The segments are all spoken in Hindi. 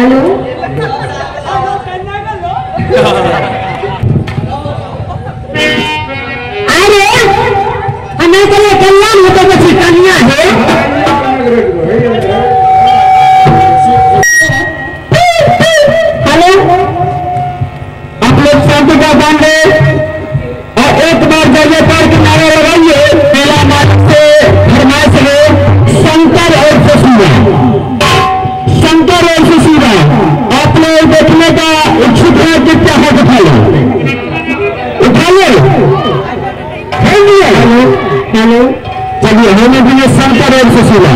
Halo? Are, ya. anak saya kenyang, itu masih kenyang, he? होने के लिए सर सबका रेल से सुना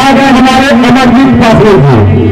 आज हमारे अमरजीत पासवान जी।